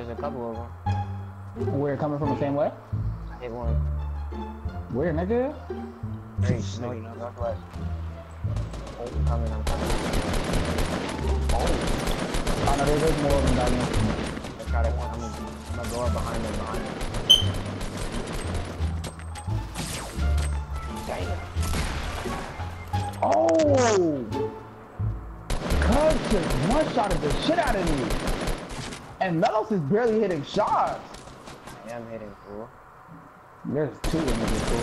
There's a couple of them. We're coming from the same way? I hit one. Where, nigga? Hey, north, northwest. Oh, I'm coming, I'm coming. Oh, Oh, no, there- there's more of them down there. I got it. I'm gonna, I'm gonna go up behind them, behind them. Oh! Cuz just one shot of the shit out of me. And Melos is barely hitting shots. I am hitting, fool. There's two of them, fool.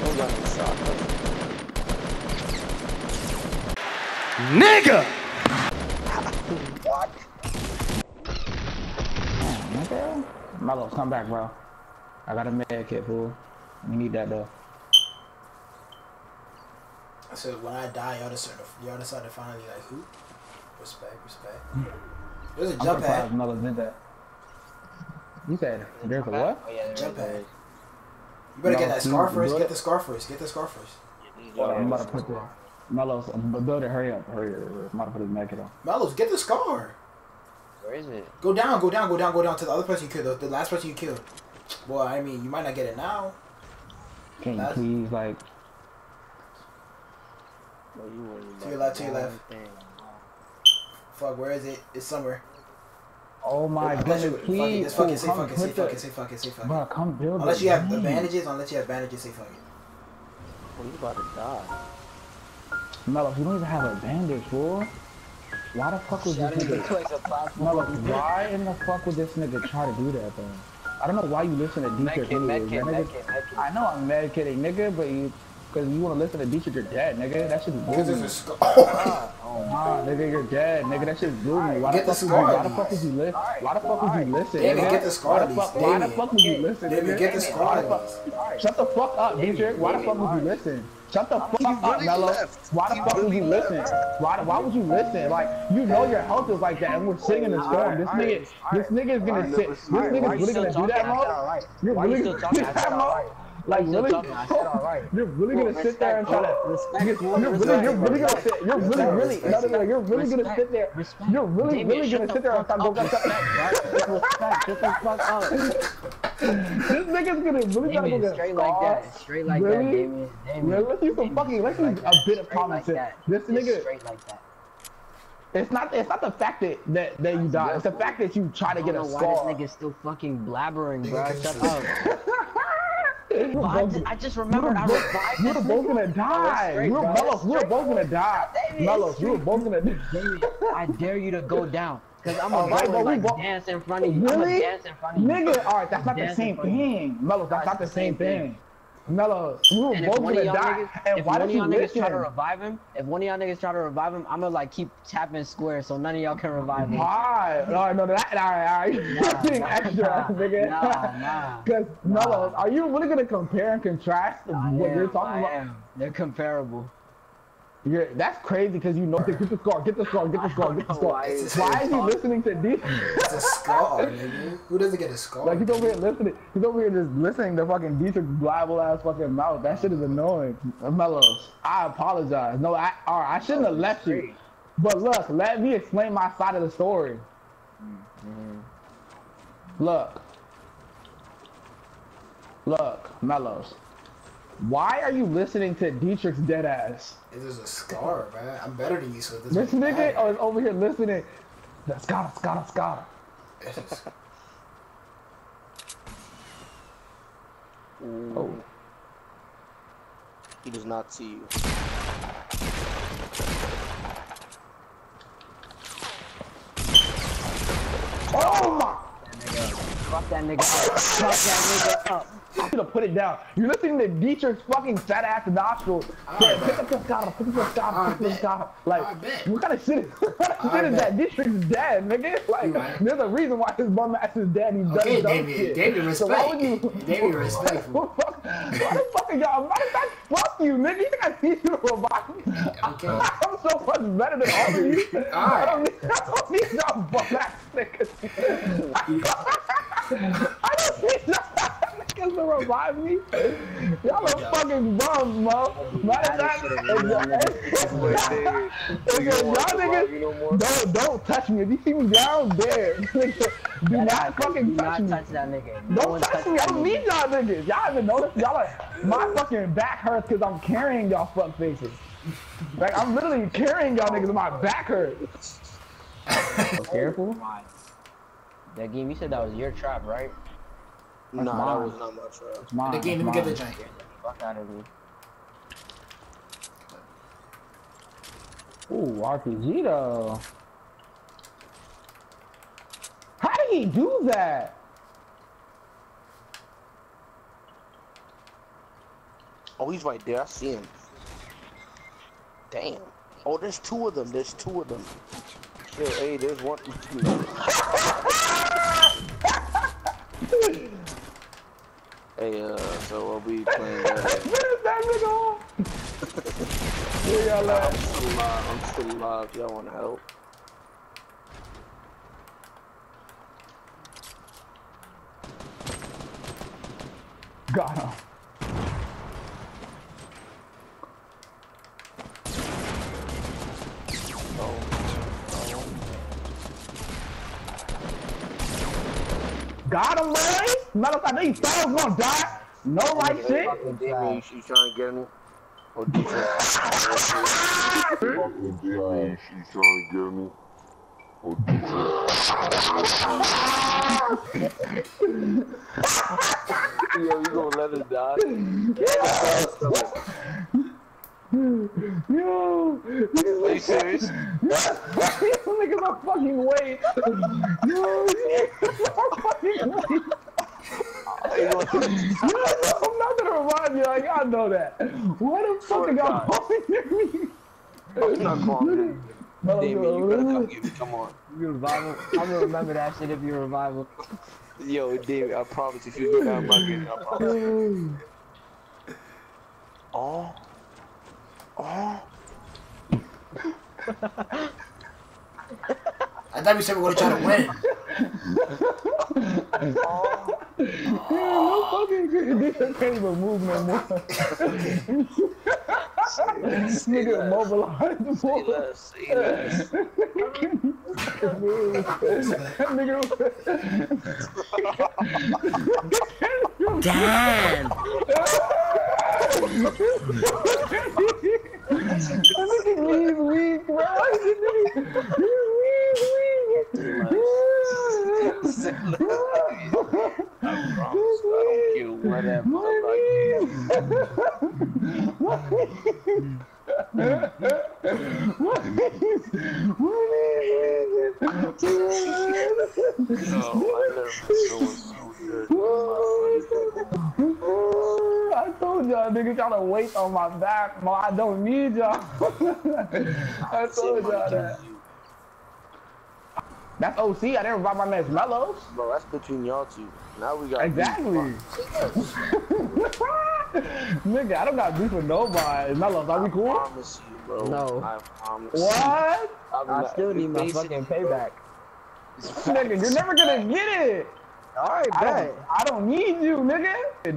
Those are the shot, Nigga! What? Damn, nigga. Melos, come back, bro. I got a med kit, fool. We need that, though. I said when I die, y'all decide to, y'all decide to finally like who? Respect, respect. Hmm. There's a I'm jump surprised pad. Melos did that. You said, there's a what? Oh, yeah, Jump pad. is. You better No, get that he- scar first. Get the scar first. Get the scar first. Hold on, I'm about to put the... Melos, I'm build it, hurry up, hurry up. I'm about to put his med kit on. Melos, get the scar. Where is it? Go down, go down, go down, go down to the other person you killed. The, the last person you killed. Well, I mean, you might not get it now. Can you please, like... Oh, you were To your left, to your left. wrong thing. Fuck, where is it? It's somewhere. Oh my Unless you- goodness, fuck it, please, fuck fool, it, say fuck it, say fuck it, say fuck it, say fuck it. Bro, come build Unless the you have the bandages, unless you have bandages, say fuck it. Oh, you about to die. Melos, you don't even have a bandage, fool. Why the fuck would this Shot into nigga... place a platform. Melos, why in the fuck would this nigga try to do that, though? I don't know why you listen to Detrick Medkit, anyways. nigga- medkit, medkit. I know I'm mad kidding, nigga, but you... Cause you wanna listen to Detrick, you're dead, nigga. That shit's Because there's blue. a scar. Oh, Nah, oh nigga, you're dead, nigga. That shit's blue. Why Get the the fuck would you? scar, Why the fuck would you listen? Why the fuck would you listen? David, nigga? get the scar Why the fuck? Why the David. fuck would you listen? David, nigga? get the scar Why the fuck? Shut the fuck up, Detrick. Why the fuck would you listen? Shut the fuck up, Mello. Why the fuck would you listen? Why, why would you listen? Like, you know your health is like that, and we're sitting in the storm. This nigga, this nigga is gonna sit. This nigga's really gonna do that, Mo? You're you really still gonna do talking? I said that, Mo? Like, Why you still really? talking? I said alright. You're really gonna sit there and try to. Respect, You're, really, you're really gonna sit. You're really, really. No, no, no. You're really gonna sit there. You're really, really gonna sit there and fuck talk. Go, up. go, go. Respect, bro. Shut the fuck up. This nigga's gonna really try to go get straight like that. Straight like that, Really? Damien. Let's use some fucking. Let's use a bit of common sense. This nigga. Straight like that. It's not. It's not the fact that that, that you died. It's the fact that you try to get a know why scar. this nigga's still fucking blabbering, bro. Shut up. Well, I, just, I just remembered I revived We were both gonna die. We were. We were both gonna die. Melos. We were both gonna die. I dare you to go down. Cause I'm gonna right, we like dance in front of you. I'm Really? gonna dance in front of you. Nigga, all right, that's not the same thing. Melos, that's not the same thing. Melos, we were And both gonna die. niggas, And if why one of did you y'all niggas try to revive him, if one of y'all niggas try to revive him, I'm gonna like keep tapping square so none of y'all can revive him. Alright, alright, no, that, alright, alright. You're being nah, extra, nigga. nah, nah. Cause Melos, are you really gonna compare and contrast I what you're talking I about? am. They're comparable. You're, that's crazy because you know. Get the score, get the score, get the score, get the score. why it's- Why is he listening to these? It's a scar, nigga. Who doesn't get a scar? Like he's over here listening. He's over here just listening to fucking Detrick's blabble ass fucking mouth. That shit is annoying. Mellows, I apologize. No, I, all right, I shouldn't have left you. But look, let me explain my side of the story. Mm-hmm. Look. Look, Melos. Why are you listening to Detrick's dead ass? It is a scar, man. I'm better than you, so this This doesn't nigga matter. is over here listening. Scotta, scotta, scotta. It's just- Oh. He does not see you. Oh my! Fuck that nigga up. Fuck that nigga up. I'm gonna put it down. You're listening to Detrick's fucking fat ass nostril. Yeah, pick up the scotta, pick up the scotta, pick up the bet. Like, what kind of shit is, what kind of shit is that? Detrick's dead, nigga. Like, right. there's a reason why his bum ass is dead. He's Okay, done David, shit. David, So why respect. would you? David, respect. Why the fuck, why the fuck are y'all? Matter of fact, fuck you, nigga. You think I need you to me? Okay. I'm so much better than all of you. I don't need, I don't need y'all bum ass niggas. I don't need y'all niggas to revive me. Y'all are fucking bums, mo. Matter of fact, y'all- niggas don't don't touch me. If you see me down there, do not fucking touch me. touch that nigga. Don't touch me. I don't need y'all niggas. Y'all even notice? Y'all like my fucking back hurts because I'm carrying y'all fuck faces. Like I'm literally carrying y'all niggas. and My back hurts. Careful. That game, you said that was your trap, right? Nah, that was not my trap. It's mine. The game, let me get the mine. giant. Fuck out of me. Ooh, RPG though. How did he do that? Oh, he's right there. I see him. Damn. Oh, there's two of them. There's two of them. Yeah, hey, there's one. hey, uh, so we'll be playing that. Finish that nigga off. Where y'all at? I'm still alive. I'm still alive. Y'all want to help? Got him. Got him, boys. Matter of fact, I was gonna die. No like shit. Fucking you trying to get me? Do you Fucking Damien, she's trying to get me. Oh, Yo, you gonna let us die? Yo, Are you serious? These niggas are fucking weight. Yo, these niggas are fucking weight. I'm not gonna remind you, like y'all know that. Why the fuck are y'all calling me? I'm not calling Damien, you better come get me. Come on. Him. I'm gonna remember that shit if you revive him. Yo, David, I promise if you go down my game, I promise. Oh. Oh. I thought we said we were gonna try to win. no oh. fucking good. This shit can't even move no more. This nigga mobilized Say more. less. Say less. That nigga. Damn! That nigga he's weak, bro. He's Say weak. less. I promise. I don't care what happens. I'm not giving. No, I never been so so told y'all niggas gotta wait on my back, ma. I don't need y'all. I told y'all that. That's OC. I didn't revive my man's Mellows. Bro, that's between y'all two. Now we got Exactly. Nigga, I don't got beef with nobody. Mellows, are we I cool? promise you, bro. No. I promise. What? I'm I still need my fucking payback. Nigga, you're never gonna get it. Alright, I bet. don't, I don't need you, nigga.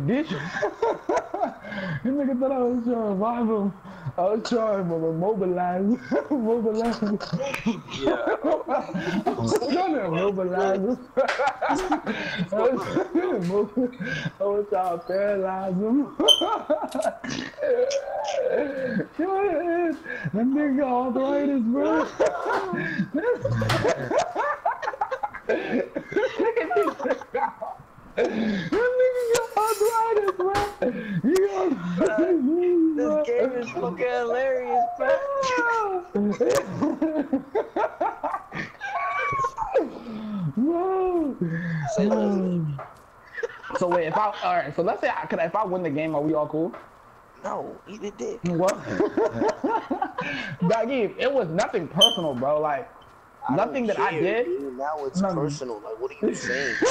This you nigga thought I was uh, trying to revive him. I was trying to mobilize, mobilize. Yeah. I was trying to mobilize him. I was trying to mo- I was trying to paralyze him. Shit, that nigga arthritis, bro. Look at this. That nigga got arthritis, bro. You got This game is fucking hilarious, bro. Whoa. So wait, if I all right, so let's say I could if I win the game, are we all cool? No, eat a dick. What? Doggy, it was nothing personal, bro. Like nothing that I did. dude. Now it's Nothing. personal. Like, what are you saying?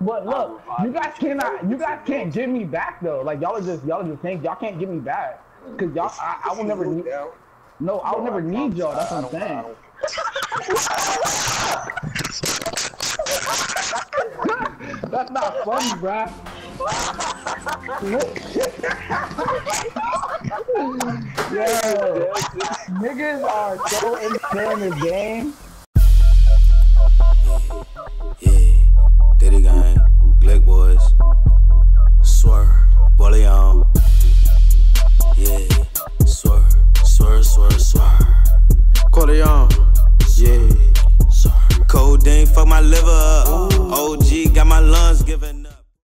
But look, you guys cannot, you guys can't give me back though. Like y'all are just, y'all are just think y'all can't give me back, cause y'all, I, I will never need. No, I will never need y'all. That's what I'm saying. That's not funny, bruh. Yo, niggas are so immature in this game.